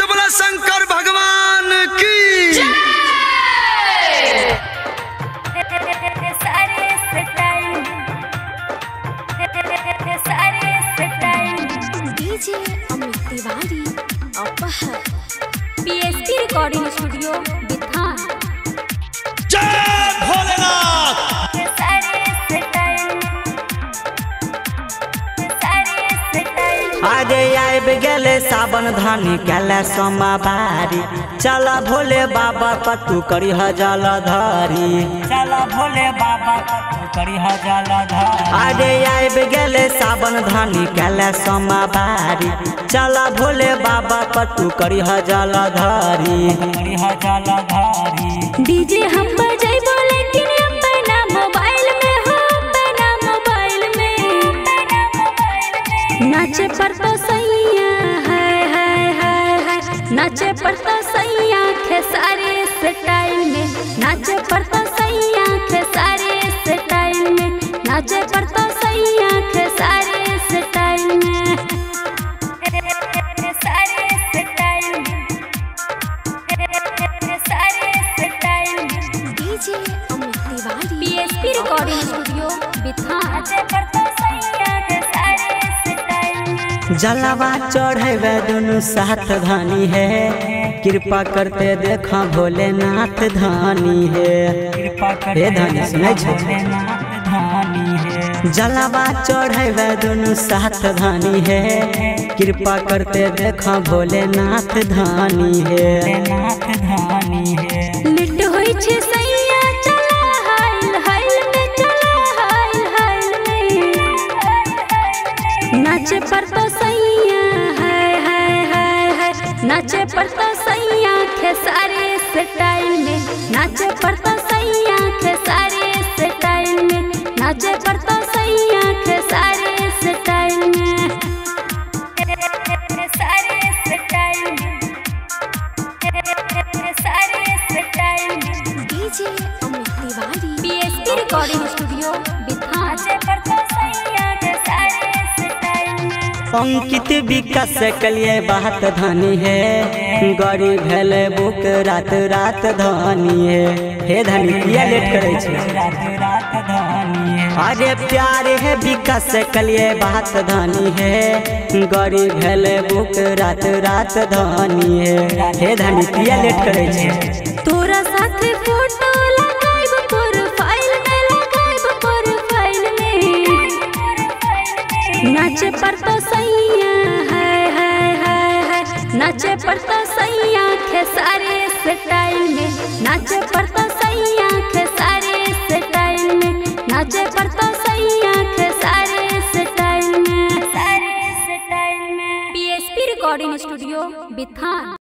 बोला शंकर भगवान की। अमित तिवारी अपहर। पीएसपी रिकॉर्डिंग स्टूडियो स्टाइल आब गेले सावन धानी केले सोमवारी चल भोले बाबा पतू करी जल धरी चल भोले बाबा करी जल धरी अरे आबि गेले सावन धानी केले सोमवारी चल भोले बाबा धरी करी जल धरी डीजे हम नाचे पर तो सैया हाय हाय हाय हाय नाचे पर तो सैया खेसारे स्टाइल में। नाचे पर तो सैया खेसारे स्टाइल में। नाचे पर तो सैया स्टाइल में। सारे स्टाइल में। सारे style DJ Amit Tiwari PSP recording studio Bithan पर तो जलवा चढ़ेवे दुनु साथ धानी है। कृपा करते देखा भोलेनाथ धानी है। कृपा हे धानी सुनै छै? जलवा चढ़ेवे दुनु साथ धानी है। कृपा करते देखा भोलेनाथ धानी है। नाथ धानी लिट होई छे सैया पर तो सैया हाय हाय हाय हाय नाचे पर तो सैया खेसारे स्टाइल में। नाचे पर तो सैया खेसारे स्टाइल में। नाचे पर तो सैया खेसारे स्टाइल में। सारे स्टाइल में। सारे स्टाइल में। DJ Amit Tiwari PSP recording studio Bithan पर अंकित विकास कलिए बात धनी है। गरी भेले बुक रात रात धनी है। हे धनी, किया लेट करे छै? अरे प्यार है विकास कलिए बात धनी है। गरी भेले बुक रात रात धनी है। हे धनी, किया लेट करे छै? तोरा साथ फ़ोटो नाचे पर नाचे पड़ता सैया खेसारे स्टाइल में। नाचे पड़ता सैया खेसारे स्टाइल में। नाचे पड़ता सैया खेसारे स्टाइल में। सारे स्टाइल में। PSP recording studio Bithan